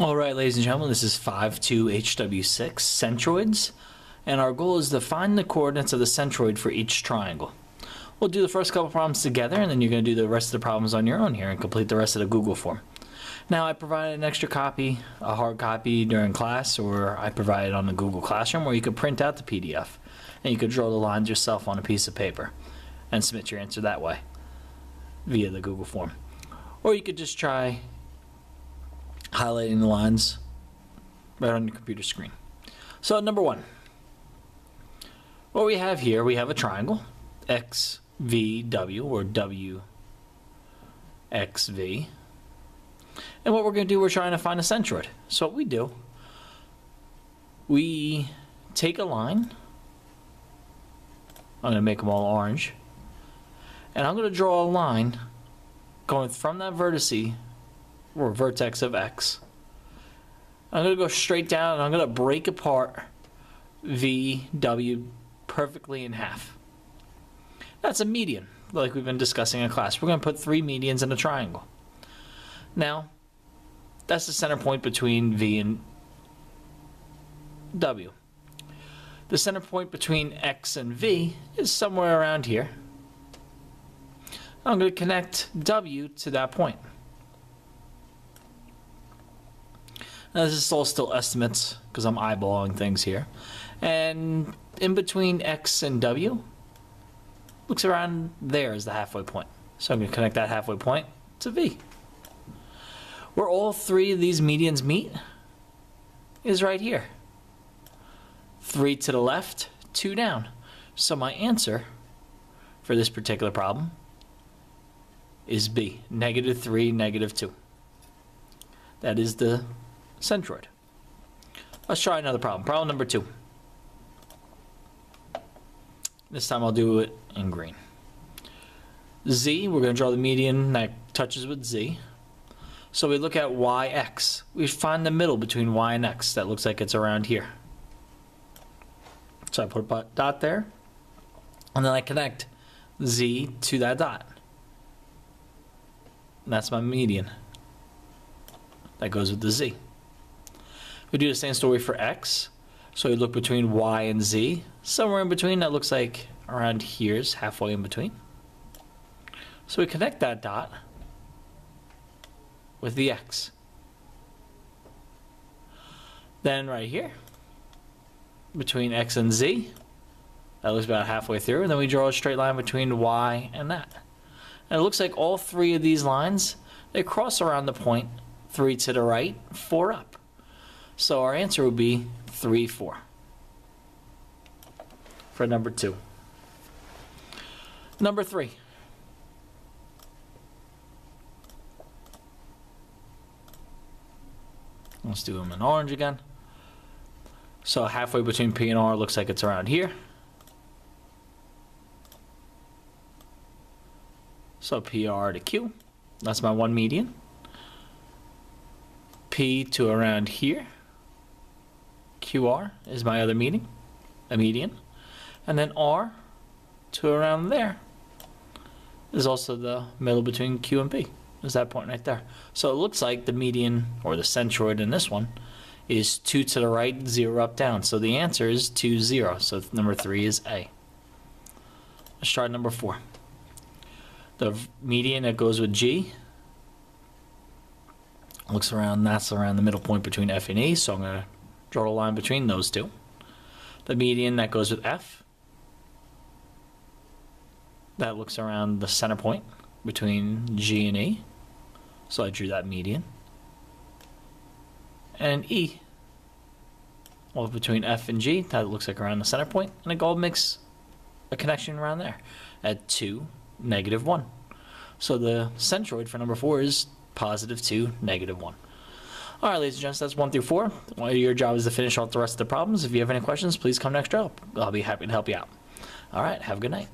All right, ladies and gentlemen, this is 52HW6 centroids, and our goal is to find the coordinates of the centroid for each triangle. We'll do the first couple problems together, and then you're going to do the rest of the problems on your own here and complete the rest of the Google form. Now, I provided an extra copy, a hard copy during class, or I provided on the Google Classroom where you could print out the PDF, and you could draw the lines yourself on a piece of paper and submit your answer that way via the Google form. Or you could just try highlighting the lines right on your computer screen. So number one, what we have here, we have a triangle, XVW or WXV. And what we're going to do, we're trying to find a centroid. So what we do, we take a line, I'm going to make them all orange, and I'm going to draw a line going from that vertice or vertex of x. I'm going to go straight down and I'm going to break apart VW perfectly in half. That's a median, like we've been discussing in class. We're going to put three medians in a triangle. Now, that's the center point between V and W. The center point between X and V is somewhere around here. I'm going to connect W to that point. Now, this is all still estimates because I'm eyeballing things here. And in between X and W, looks around there is the halfway point. So I'm going to connect that halfway point to V. Where all three of these medians meet is right here. Three to the left, two down. So my answer for this particular problem is B, negative 3, negative 2. That is the centroid. Let's try another problem. Problem number 2. This time I'll do it in green. Z, we're going to draw the median that touches with Z. So we look at yx. We find the middle between y and x. That looks like it's around here. So I put a dot there. And then I connect z to that dot. And that's my median. That goes with the z. We do the same story for x. So we look between y and z. Somewhere in between, that looks like around here's halfway in between. So we connect that dot with the x. Then right here, between x and z, that looks about halfway through, and then we draw a straight line between y and that. And it looks like all three of these lines, they cross around the point, three to the right, four up. So our answer would be three, four for number two. Number three. Let's do them in orange again. So halfway between P and R looks like it's around here. So PR to Q, that's my one median. P to around here. QR is my other median, a median. And then R to around there is also the middle between Q and P. Is that point right there. So it looks like the median, or the centroid in this one, is 2 to the right, 0 up, down. So the answer is 2, 0. So number 3 is A. Let's try number 4. The median that goes with G looks around, that's around the middle point between F and E, so I'm going to draw a line between those two. The median that goes with F, that looks around the center point between G and E. So I drew that median. And E, well, between F and G, that looks like around the center point, and a gold makes a connection around there at 2, negative 1. So the centroid for number 4 is positive 2, negative 1. All right, ladies and gents, that's 1 through 4. Well, your job is to finish off the rest of the problems. If you have any questions, please come next up. I'll be happy to help you out. All right, have a good night.